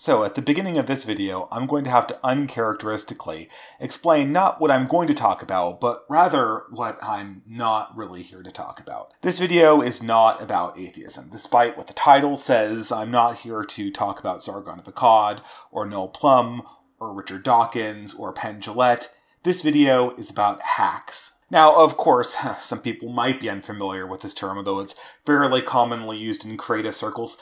So at the beginning of this video, I'm going to have to uncharacteristically explain not what I'm going to talk about, but rather what I'm not really here to talk about. This video is not about atheism. Despite what the title says, I'm not here to talk about Sargon of Akkad, or Noel Plum, or Richard Dawkins, or Penn Jillette. This video is about hacks. Now, of course, some people might be unfamiliar with this term, although it's fairly commonly used in creative circles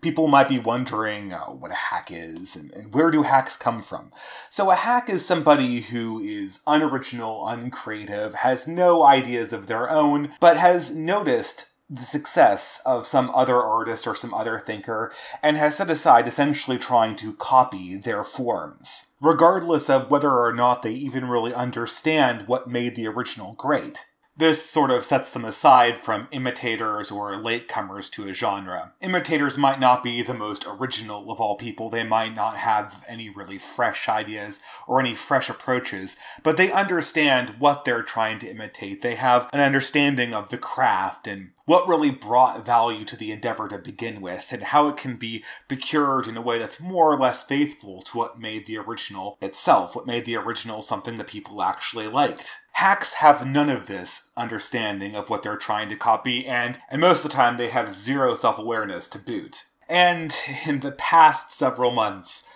people might be wondering uh, what a hack is and, and, where do hacks come from. So, a hack is somebody who is unoriginal, uncreative, has no ideas of their own, but has noticed the success of some other artist or some other thinker and has set aside essentially trying to copy their forms, regardless of whether or not they even really understand what made the original great. This sort of sets them aside from imitators or latecomers to a genre. Imitators might not be the most original of all people, they might not have any really fresh ideas or any fresh approaches, but they understand what they're trying to imitate. They have an understanding of the craft and what really brought value to the endeavor to begin with, and how it can be procured in a way that's more or less faithful to what made the original itself, what made the original something that people actually liked. Hacks have none of this understanding of what they're trying to copy, and, and most of the time they have zero self awareness to boot. And in the past several months,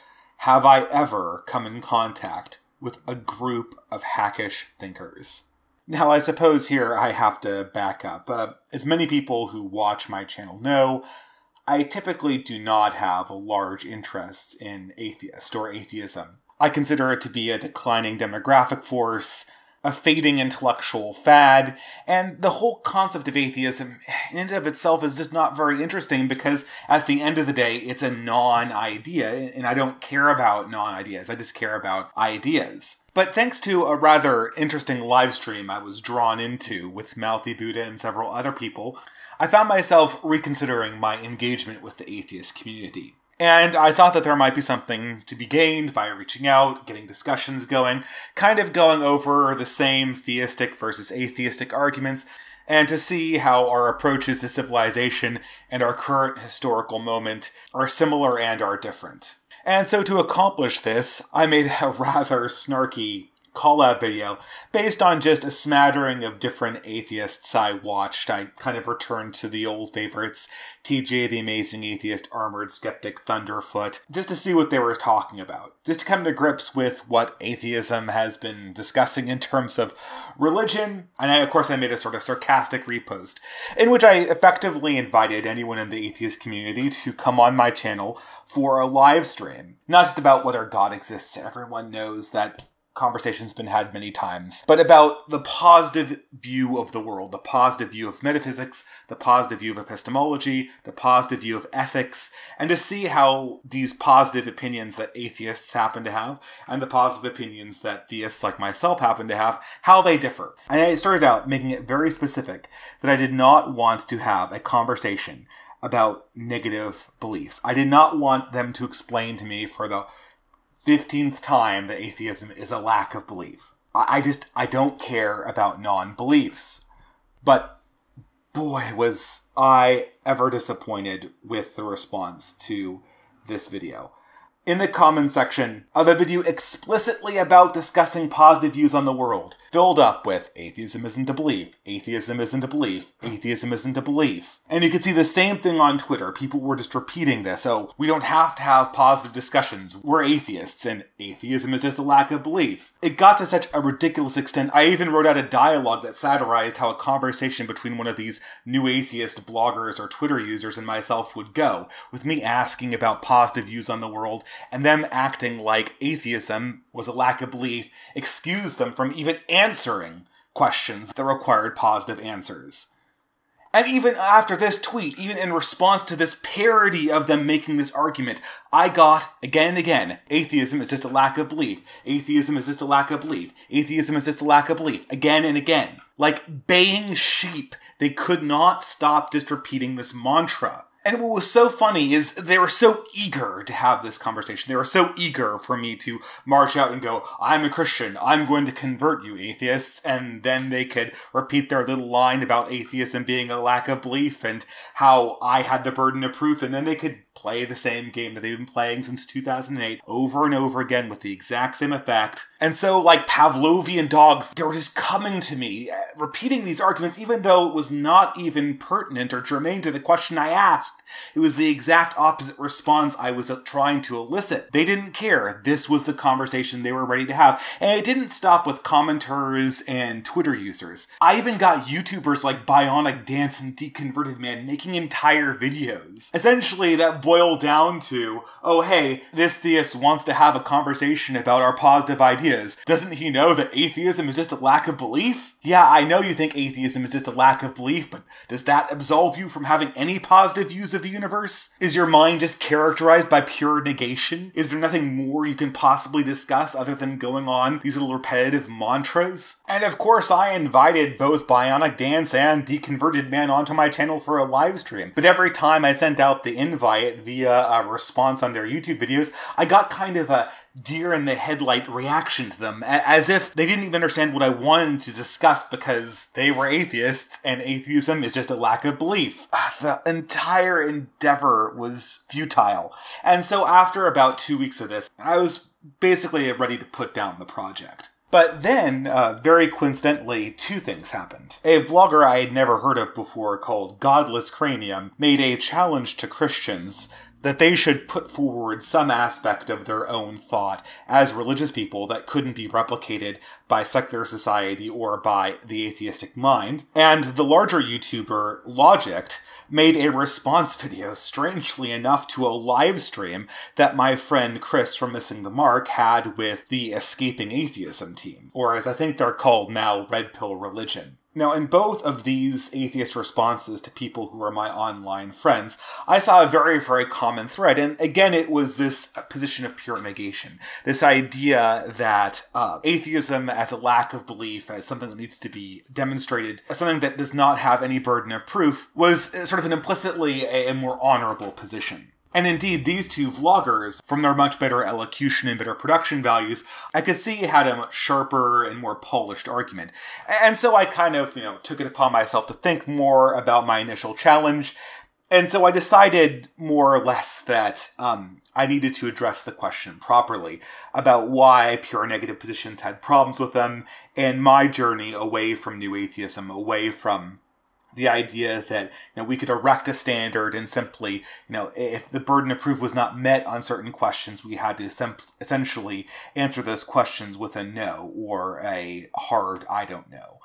have I ever come in contact with a group of hackish thinkers? Now, I suppose here I have to back up. Uh, as many people who watch my channel know, I typically do not have a large interest in atheist or atheism. I consider it to be a declining demographic force, a fading intellectual fad, and the whole concept of atheism in and of itself is just not very interesting because at the end of the day, it's a non idea, and I don't care about non ideas, I just care about ideas. But thanks to a rather interesting live stream I was drawn into with Mouthy Buddha and several other people, I found myself reconsidering my engagement with the atheist community. And I thought that there might be something to be gained by reaching out, getting discussions going, kind of going over the same theistic versus atheistic arguments, and to see how our approaches to civilization and our current historical moment are similar and are different. And so to accomplish this, I made a rather snarky call out video based on just a smattering of different atheists I watched. I kind of returned to the old favorites TJ the Amazing Atheist, Armored Skeptic, Thunderfoot, just to see what they were talking about. Just to come to grips with what atheism has been discussing in terms of religion. And I, of course, I made a sort of sarcastic repost in which I effectively invited anyone in the atheist community to come on my channel for a live stream. Not just about whether God exists. Everyone knows that conversation's been had many times, but about the positive view of the world, the positive view of metaphysics, the positive view of epistemology, the positive view of ethics, and to see how these positive opinions that atheists happen to have and the positive opinions that theists like myself happen to have, how they differ. And I started out making it very specific that I did not want to have a conversation about negative beliefs. I did not want them to explain to me for the 15th time that atheism is a lack of belief. I just, I don't care about non beliefs. But boy, was I ever disappointed with the response to this video in the comments section of a video explicitly about discussing positive views on the world, filled up with atheism isn't a belief, atheism isn't a belief, atheism isn't a belief. And you can see the same thing on Twitter. People were just repeating this. Oh, we don't have to have positive discussions. We're atheists, and atheism is just a lack of belief. It got to such a ridiculous extent, I even wrote out a dialogue that satirized how a conversation between one of these new atheist bloggers or Twitter users and myself would go, with me asking about positive views on the world and them acting like atheism was a lack of belief excused them from even answering questions that required positive answers. And even after this tweet, even in response to this parody of them making this argument, I got again and again atheism is just a lack of belief. Atheism is just a lack of belief. Atheism is just a lack of belief. Again and again. Like baying sheep, they could not stop just repeating this mantra. And what was so funny is they were so eager to have this conversation. They were so eager for me to march out and go, I'm a Christian. I'm going to convert you, atheists. And then they could repeat their little line about atheism being a lack of belief and how I had the burden of proof. And then they could play the same game that they've been playing since 2008 over and over again with the exact same effect. And so, like Pavlovian dogs, they were just coming to me, uh, repeating these arguments, even though it was not even pertinent or germane to the question I asked. It was the exact opposite response I was uh, trying to elicit. They didn't care. This was the conversation they were ready to have. And it didn't stop with commenters and Twitter users. I even got YouTubers like Bionic Dance and Deconverted Man making entire videos. Essentially, that boiled down to, oh hey, this theist wants to have a conversation about our positive ideas. Doesn't he know that atheism is just a lack of belief? Yeah, I know you think atheism is just a lack of belief, but does that absolve you from having any positive views of the universe? Is your mind just characterized by pure negation? Is there nothing more you can possibly discuss other than going on these little repetitive mantras? And of course, I invited both Bionic Dance and Deconverted Man onto my channel for a live stream. But every time I sent out the invite via a response on their YouTube videos, I got kind of a deer in the headlight reaction to them, as if they didn't even understand what I wanted to discuss because they were atheists and atheism is just a lack of belief. The entire endeavor was futile. And so after about two weeks of this, I was basically ready to put down the project. But then, uh, very coincidentally, two things happened. A vlogger I had never heard of before called Godless Cranium made a challenge to Christians that they should put forward some aspect of their own thought as religious people that couldn't be replicated by secular society or by the atheistic mind. And the larger YouTuber, Logicked, made a response video, strangely enough, to a live stream that my friend Chris from Missing the Mark had with the Escaping Atheism team, or as I think they're called now, Red Pill Religion. Now, in both of these atheist responses to people who are my online friends, I saw a very, very common thread. And again, it was this position of pure negation. This idea that uh, atheism as a lack of belief, as something that needs to be demonstrated, as something that does not have any burden of proof, was sort of an implicitly a, a more honorable position. And indeed, these two vloggers, from their much better elocution and better production values, I could see had a much sharper and more polished argument. And so I kind of, you know, took it upon myself to think more about my initial challenge. And so I decided more or less that um, I needed to address the question properly about why pure negative positions had problems with them and my journey away from new atheism, away from the idea that you know we could erect a standard and simply you know if the burden of proof was not met on certain questions we had to essentially answer those questions with a no or a hard i don't know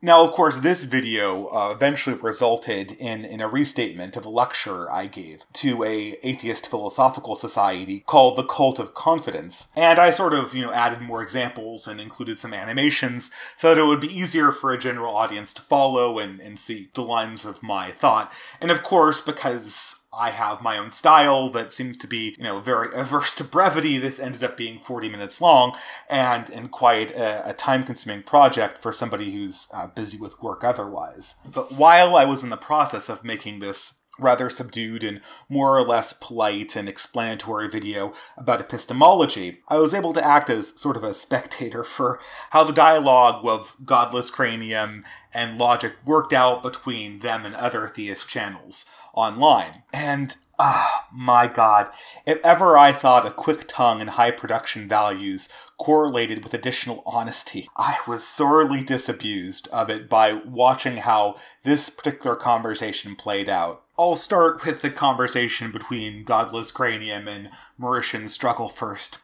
now, of course, this video uh, eventually resulted in, in a restatement of a lecture I gave to a atheist philosophical society called the Cult of Confidence, and I sort of, you know, added more examples and included some animations so that it would be easier for a general audience to follow and, and see the lines of my thought. And of course, because I have my own style that seems to be, you know, very averse to brevity. This ended up being 40 minutes long and, and quite a, a time consuming project for somebody who's uh, busy with work otherwise. But while I was in the process of making this rather subdued and more or less polite and explanatory video about epistemology, I was able to act as sort of a spectator for how the dialogue of Godless Cranium and Logicked worked out between them and other theist channels online. And ah, my god, if ever I thought a quick tongue and high production values correlated with additional honesty, I was sorely disabused of it by watching how this particular conversation played out. I'll start with the conversation between Godless Cranium and Mauritian Struggle first.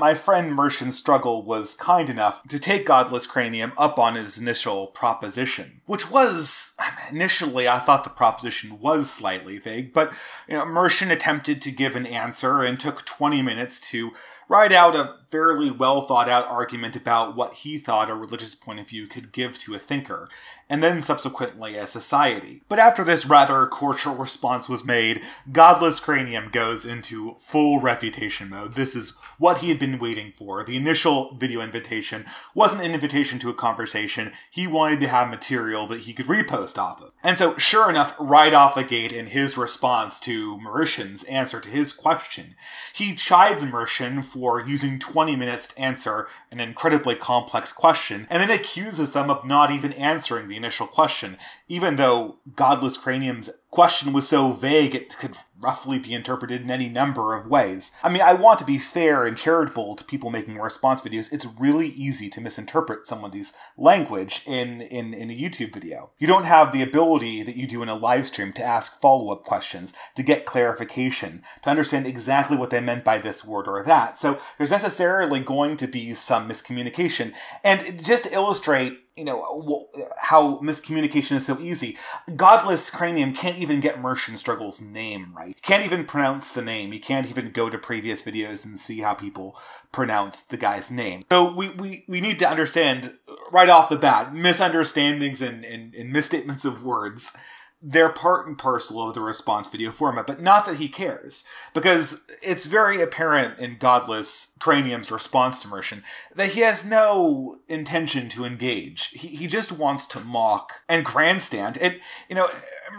My friend Merchant Struggle was kind enough to take Godless Cranium up on his initial proposition, which was initially I thought the proposition was slightly vague, but you know, attempted to give an answer and took 20 minutes to write out a fairly well thought out argument about what he thought a religious point of view could give to a thinker, and then subsequently a society. But after this rather cordial response was made, Godless Cranium goes into full refutation mode. This is what he had been waiting for. The initial video invitation wasn't an invitation to a conversation, he wanted to have material that he could repost off of. And so, sure enough, right off the gate in his response to Mauritian's answer to his question, he chides Mauritian for using 20 minutes to answer an incredibly complex question, and then accuses them of not even answering the initial question, even though Godless Cranium's question was so vague it could roughly be interpreted in any number of ways. I mean, I want to be fair and charitable to people making response videos. It's really easy to misinterpret somebody's language in, in, in a YouTube video. You don't have the ability that you do in a live stream to ask follow-up questions, to get clarification, to understand exactly what they meant by this word or that. So there's necessarily going to be some miscommunication. And just to illustrate you know how miscommunication is so easy. Godless Cranium can't even get Merchant Struggle's name right. Can't even pronounce the name. He can't even go to previous videos and see how people pronounce the guy's name. So we, we, we need to understand right off the bat misunderstandings and, and, and misstatements of words they're part and parcel of the response video format, but not that he cares, because it's very apparent in Godless Cranium's response to Merchant that he has no intention to engage. He, he just wants to mock and grandstand. It, you know,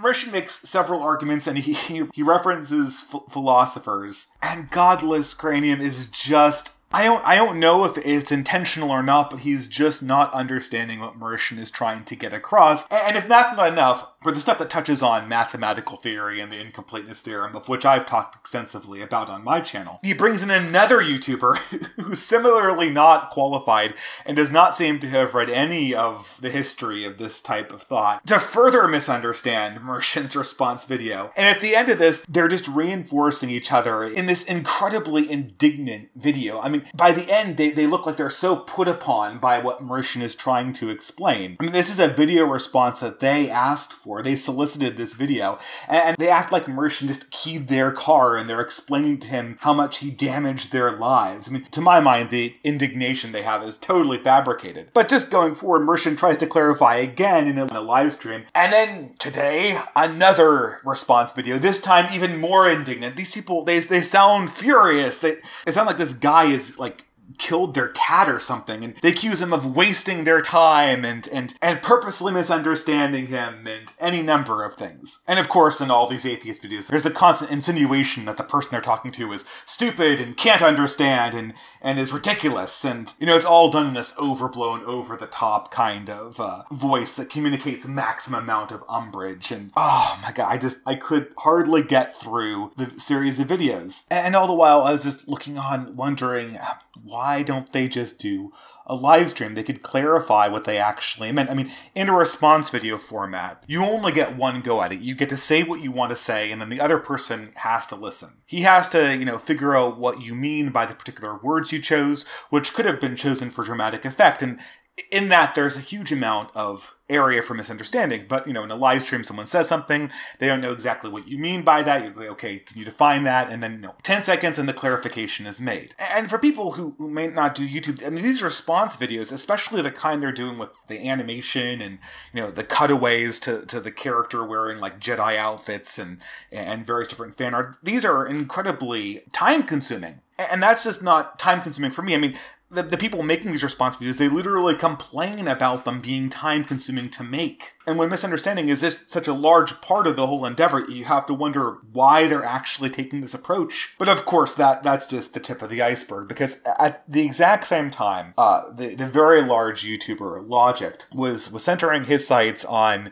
Merchant makes several arguments and he, he, references philosophers, and Godless Cranium is just I don't I don't know if it's intentional or not, but he's just not understanding what Merchant is trying to get across. And if that's not enough, for the stuff that touches on mathematical theory and the incompleteness theorem, of which I've talked extensively about on my channel, he brings in another YouTuber who's similarly not qualified and does not seem to have read any of the history of this type of thought to further misunderstand Merchant's response video. And at the end of this, they're just reinforcing each other in this incredibly indignant video. I mean, by the end, they, they look like they're so put upon by what Merchant is trying to explain. I mean, this is a video response that they asked for. They solicited this video, and, they act like Merchant just keyed their car and they're explaining to him how much he damaged their lives. I mean, to my mind, the indignation they have is totally fabricated. But just going forward, Merchant tries to clarify again in a, in a live stream. And then today, another response video, this time even more indignant. These people, they, they sound furious. They, they sound like this guy is like killed their cat or something and they accuse him of wasting their time and and and purposely misunderstanding him and any number of things. And of course in all these atheist videos there's a constant insinuation that the person they're talking to is stupid and can't understand and and is ridiculous. And you know it's all done in this overblown over the top kind of uh, voice that communicates maximum amount of umbrage. And oh my god i just i could hardly get through the series of videos. And all the while i was just looking on wondering why don't they just do a live stream? They could clarify what they actually meant. I mean, in a response video format, you only get one go at it. You get to say what you want to say, and then the other person has to listen. He has to, you know, figure out what you mean by the particular words you chose, which could have been chosen for dramatic effect. And in that there's a huge amount of area for misunderstanding. But you know, in a live stream, someone says something, they don't know exactly what you mean by that. You go, okay, can you define that? And then you know, ten seconds, and the clarification is made. And for people who, who may not do YouTube, I mean, these response videos, especially the kind they're doing with the animation and you know the cutaways to, to the character wearing like Jedi outfits and and various different fan art, these are incredibly time consuming. And that's just not time consuming for me. I mean, the, the people making these response videos, they literally complain about them being time consuming to make. And when misunderstanding is this such a large part of the whole endeavor, you have to wonder why they're actually taking this approach. But of course, that that's just the tip of the iceberg, because at the exact same time, uh, the, the very large YouTuber Logicked was, was centering his sights on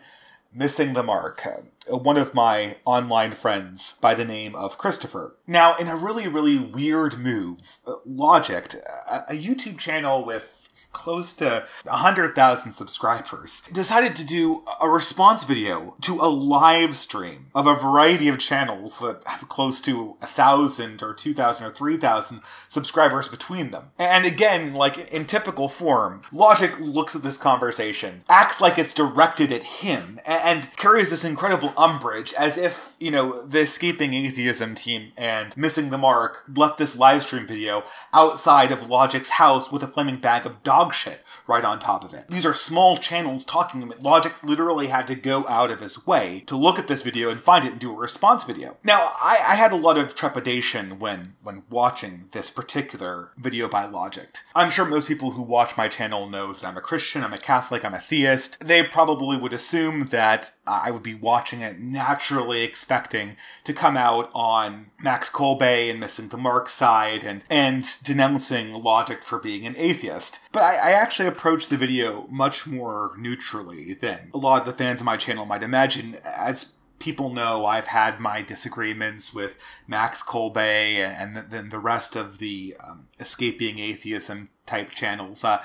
missing the mark one of my online friends by the name of Christopher. Now, in a really, really weird move, uh, Logicked, a YouTube channel with close to 100,000 subscribers, decided to do a response video to a live stream of a variety of channels that have close to 1,000 or 2,000 or 3,000 subscribers between them. And again, like in typical form, Logicked looks at this conversation, acts like it's directed at him, and carries this incredible umbrage as if, you know, the Escaping Atheism team and Missing the Mark left this live stream video outside of Logicked's house with a flaming bag of dog shit right on top of it. These are small channels talking. Logicked literally had to go out of his way to look at this video and find it and do a response video. Now, I, I had a lot of trepidation when when watching this particular video by Logicked. I'm sure most people who watch my channel know that I'm a Christian, I'm a Catholic, I'm a theist. They probably would assume that I would be watching it naturally expecting to come out on Max Kolbe and Missing the Mark side and, and denouncing Logicked for being an atheist. But I, I actually approached the video much more neutrally than a lot of the fans of my channel might imagine, as people know I've had my disagreements with Max Kolbe and then the rest of the um, escaping atheism type channels. Uh,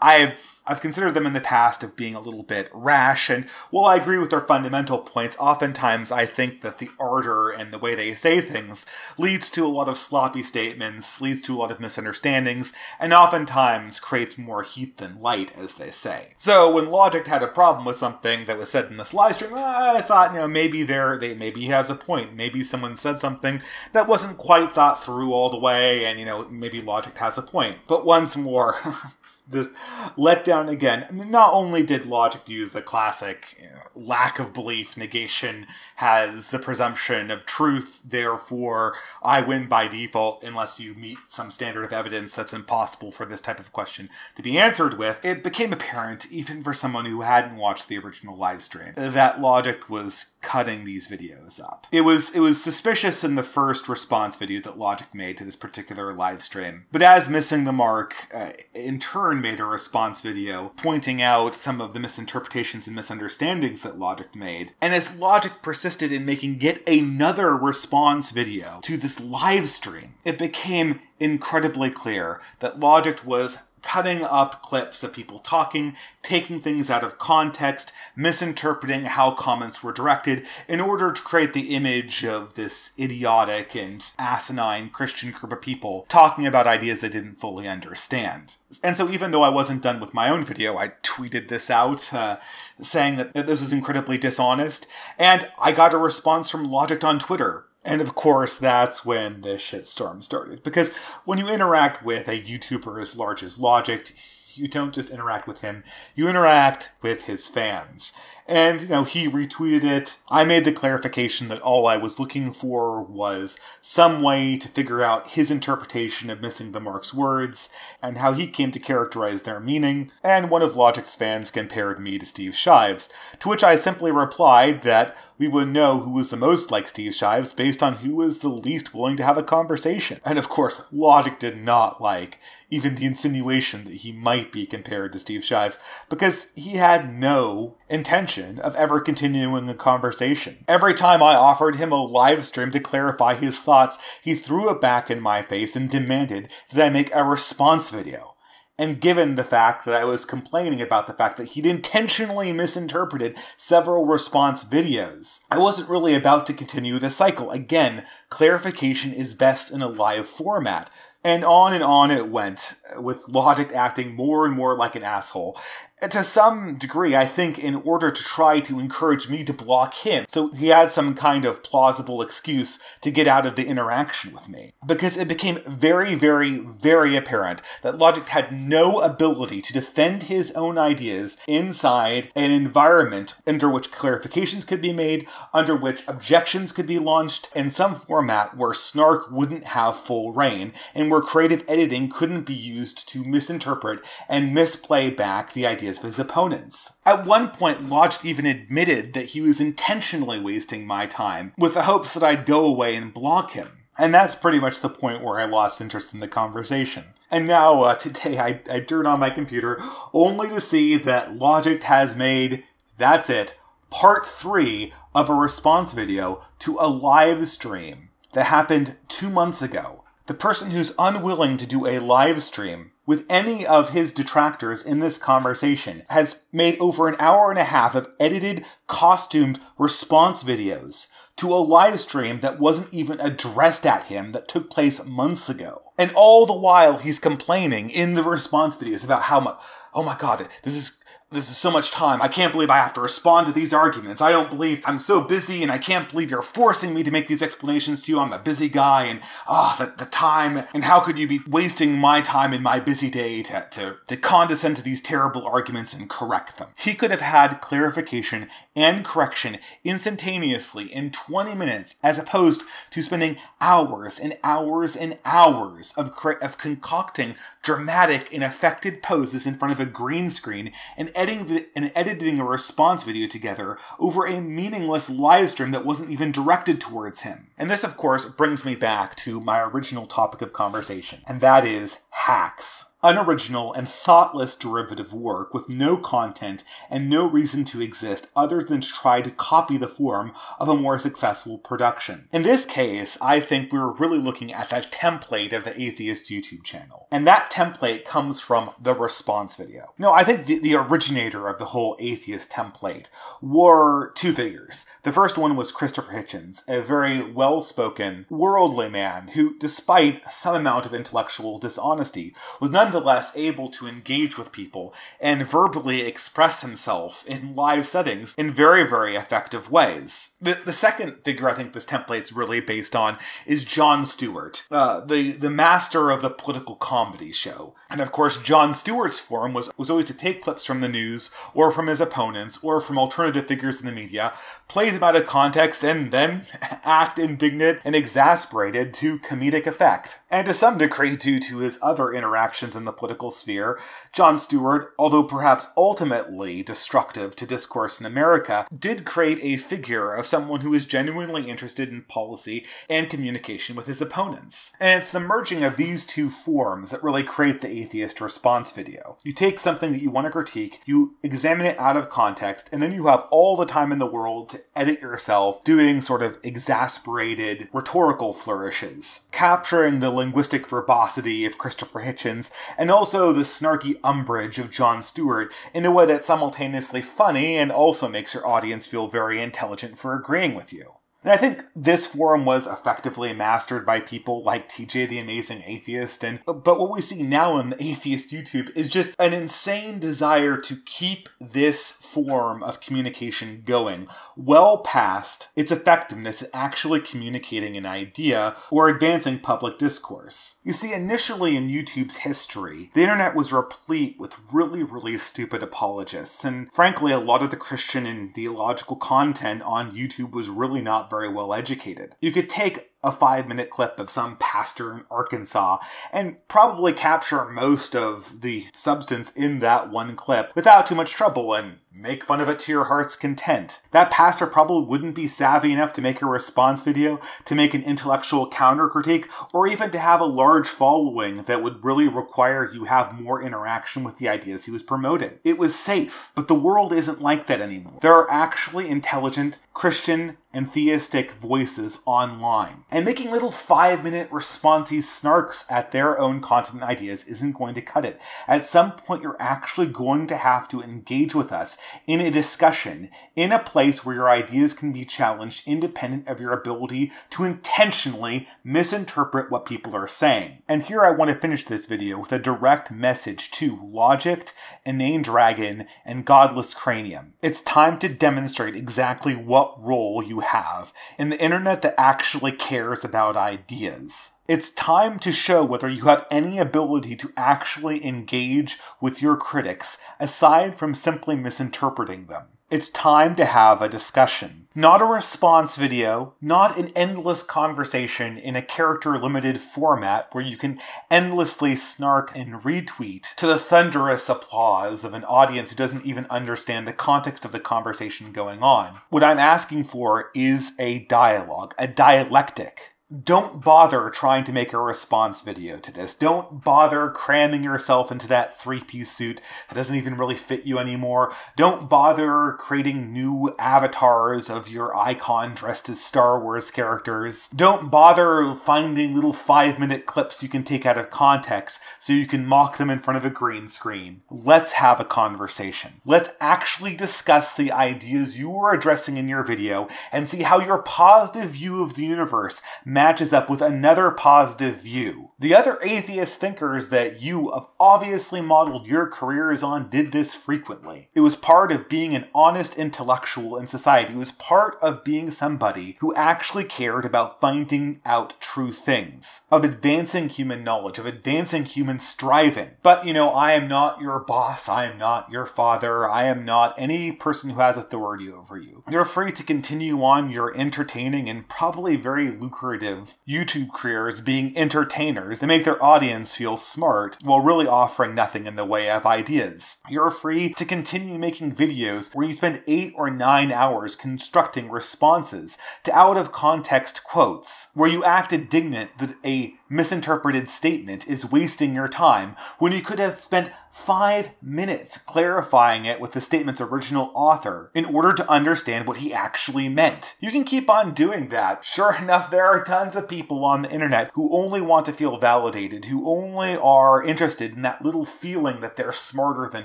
I've I've considered them in the past of being a little bit rash, and while I agree with their fundamental points, oftentimes I think that the ardor and the way they say things leads to a lot of sloppy statements, leads to a lot of misunderstandings, and oftentimes creates more heat than light, as they say. So when Logicked had a problem with something that was said in this live stream, I thought, you know, maybe there, they maybe he has a point. Maybe someone said something that wasn't quite thought through all the way, and you know, maybe Logicked has a point. But once more, just let down again. Not only did Logicked use the classic you know, lack of belief negation has the presumption of truth, therefore I win by default unless you meet some standard of evidence that's impossible for this type of question to be answered with, it became apparent, even for someone who hadn't watched the original live stream, that Logicked was cutting these videos up. It was it was suspicious in the first response video that Logicked made to this particular live stream, but as Missing the Mark uh, in turn made a response video pointing out some of the misinterpretations and misunderstandings that Logicked made, and as Logicked persisted in making yet another response video to this live stream, it became incredibly clear that Logicked was cutting up clips of people talking, taking things out of context, misinterpreting how comments were directed in order to create the image of this idiotic and asinine Christian group of people talking about ideas they didn't fully understand. And so, even though I wasn't done with my own video, I tweeted this out, uh, saying that, that this was incredibly dishonest, and I got a response from Logicked on Twitter and of course, that's when the shitstorm started. Because when you interact with a YouTuber as large as Logicked, you don't just interact with him, you interact with his fans. And, you know, he retweeted it. I made the clarification that all I was looking for was some way to figure out his interpretation of Missing the Mark's words and how he came to characterize their meaning. And one of Logicked's fans compared me to Steve Shives, to which I simply replied that we would know who was the most like Steve Shives based on who was the least willing to have a conversation. And of course, Logicked did not like even the insinuation that he might be compared to Steve Shives, because he had no intention of ever continuing the conversation. Every time I offered him a live stream to clarify his thoughts, he threw it back in my face and demanded that I make a response video. And given the fact that I was complaining about the fact that he'd intentionally misinterpreted several response videos, I wasn't really about to continue the cycle. Again, clarification is best in a live format. And on and on it went, with Logicked acting more and more like an asshole to some degree, I think, in order to try to encourage me to block him. So he had some kind of plausible excuse to get out of the interaction with me. Because it became very, very, very apparent that Logicked had no ability to defend his own ideas inside an environment under which clarifications could be made, under which objections could be launched, in some format where snark wouldn't have full reign, and where creative editing couldn't be used to misinterpret and misplay back the ideas of his opponents. At one point, Logicked even admitted that he was intentionally wasting my time, with the hopes that I'd go away and block him. And that's pretty much the point where I lost interest in the conversation. And now, uh, today, I, I turn on my computer only to see that Logicked has made, that's it, part three of a response video to a live stream that happened two months ago. The person who's unwilling to do a live stream with any of his detractors in this conversation has made over an hour and a half of edited, costumed response videos to a live stream that wasn't even addressed at him that took place months ago. And all the while he's complaining in the response videos about how much, oh my god, this is this is so much time. I can't believe I have to respond to these arguments. I don't believe I'm so busy and I can't believe you're forcing me to make these explanations to you. I'm a busy guy and ah, oh, the, the time and how could you be wasting my time in my busy day to, to, to condescend to these terrible arguments and correct them? He could have had clarification and correction instantaneously in 20 minutes as opposed to spending hours and hours and hours of, of concocting dramatic and affected poses in front of a green screen and editing, and editing a response video together over a meaningless live stream that wasn't even directed towards him. And this, of course, brings me back to my original topic of conversation, and that is hacks. Unoriginal, and thoughtless derivative work with no content and no reason to exist other than to try to copy the form of a more successful production. In this case, I think we're really looking at that template of the Atheist YouTube channel. And that template comes from the response video. No, I think the, the originator of the whole Atheist template were two figures. The first one was Christopher Hitchens, a very well-spoken, worldly man who, despite some amount of intellectual dishonesty, was nonetheless able to engage with people and verbally express himself in live settings in very, very effective ways. The, the second figure I think this template's really based on is Jon Stewart, uh, the, the master of the political comedy show. And of course, Jon Stewart's form was, was always to take clips from the news, or from his opponents, or from alternative figures in the media, play them out of context, and then act indignant and exasperated to comedic effect. And to some degree, due to his other interactions in the political sphere, Jon Stewart, although perhaps ultimately destructive to discourse in America, did create a figure of someone who is genuinely interested in policy and communication with his opponents. And it's the merging of these two forms that really create the atheist response video. You take something that you want to critique, you examine it out of context, and then you have all the time in the world to edit yourself doing sort of exasperated rhetorical flourishes, capturing the linguistic verbosity of Christopher Hitchens and also the snarky umbrage of Jon Stewart in a way that's simultaneously funny and also makes your audience feel very intelligent for agreeing with you. And I think this forum was effectively mastered by people like TJ the Amazing Atheist and but what we see now in the atheist YouTube is just an insane desire to keep this form of communication going well past its effectiveness at actually communicating an idea or advancing public discourse. You see, initially in YouTube's history, the internet was replete with really, really stupid apologists, and frankly, a lot of the Christian and theological content on YouTube was really not very well educated. You could take a five minute clip of some pastor in Arkansas and probably capture most of the substance in that one clip without too much trouble and make fun of it to your heart's content. That pastor probably wouldn't be savvy enough to make a response video, to make an intellectual counter critique, or even to have a large following that would really require you have more interaction with the ideas he was promoting. It was safe, but the world isn't like that anymore. There are actually intelligent, Christian, and theistic voices online. And making little five minute responsive snarks at their own content and ideas isn't going to cut it. At some point, you're actually going to have to engage with us in a discussion in a place where your ideas can be challenged independent of your ability to intentionally misinterpret what people are saying. And here I want to finish this video with a direct message to Logicked, Inane Dragon, and Godless Cranium. It's time to demonstrate exactly what role you have in the internet that actually cares about ideas. It's time to show whether you have any ability to actually engage with your critics aside from simply misinterpreting them. It's time to have a discussion. Not a response video, not an endless conversation in a character limited format where you can endlessly snark and retweet to the thunderous applause of an audience who doesn't even understand the context of the conversation going on. What I'm asking for is a dialogue, a dialectic don't bother trying to make a response video to this. Don't bother cramming yourself into that three piece suit that doesn't even really fit you anymore. Don't bother creating new avatars of your icon dressed as Star Wars characters. Don't bother finding little five minute clips you can take out of context so you can mock them in front of a green screen. Let's have a conversation. Let's actually discuss the ideas you are addressing in your video and see how your positive view of the universe matches up with another positive view. The other atheist thinkers that you have obviously modeled your careers on did this frequently. It was part of being an honest intellectual in society. It was part of being somebody who actually cared about finding out true things, of advancing human knowledge, of advancing human striving. But, you know, I am not your boss. I am not your father. I am not any person who has authority over you. You're free to continue on your entertaining and probably very lucrative YouTube careers being entertainers that make their audience feel smart while really offering nothing in the way of ideas. You're free to continue making videos where you spend eight or nine hours constructing responses to out of context quotes, where you act indignant that a misinterpreted statement is wasting your time when you could have spent five minutes clarifying it with the statement's original author in order to understand what he actually meant. You can keep on doing that. Sure enough, there are tons of people on the internet who only want to feel validated, who only are interested in that little feeling that they're smarter than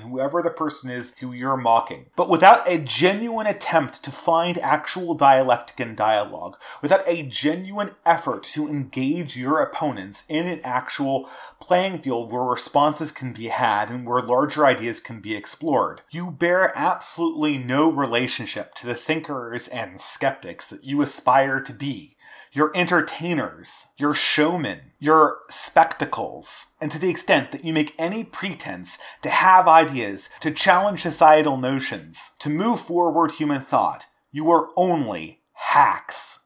whoever the person is who you're mocking. But without a genuine attempt to find actual dialectic and dialogue, without a genuine effort to engage your opponents in an actual playing field where responses can be had and where larger ideas can be explored. You bear absolutely no relationship to the thinkers and skeptics that you aspire to be. Your entertainers, your showmen, your spectacles, and to the extent that you make any pretense to have ideas, to challenge societal notions, to move forward human thought, you are only hacks.